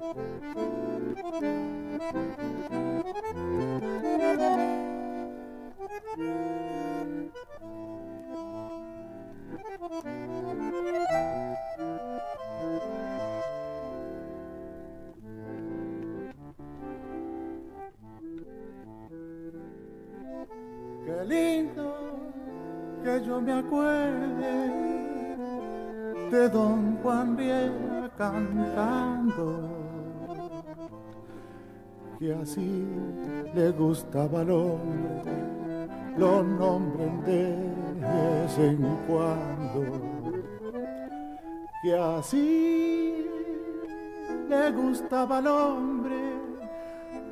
Qué lindo que yo me acuerde de don Juan Riel cantando, que así le gustaba al hombre, lo nombren de vez en cuando, que así le gustaba al hombre,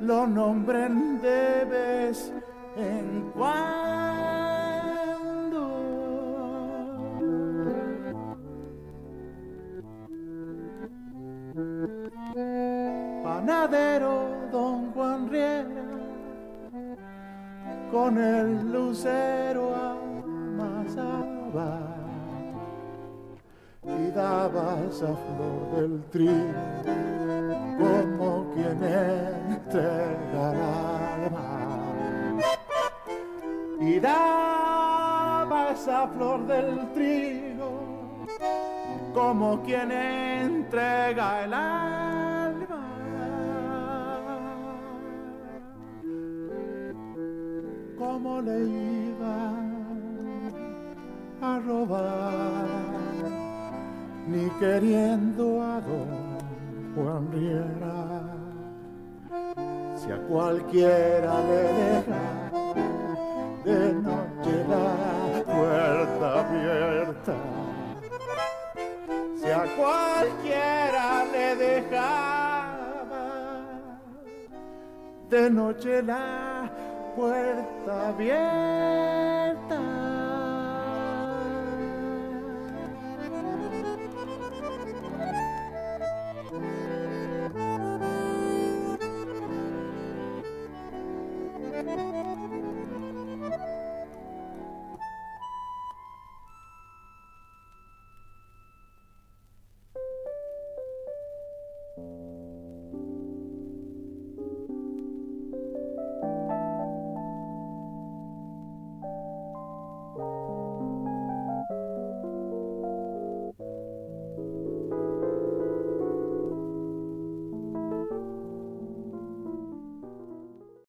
lo nombren de vez en cuando. Panadero don Juan Riera, con el lucero amasaba y daba esa flor del trigo como quien entrega el alma y daba esa flor del trigo como quien entrega el alma. Como le iba a robar, ni queriendo a don Juan Riera, si a cualquiera le deja de noche la puerta abierta. Si a cualquiera le dejaba de noche la puerta abierta.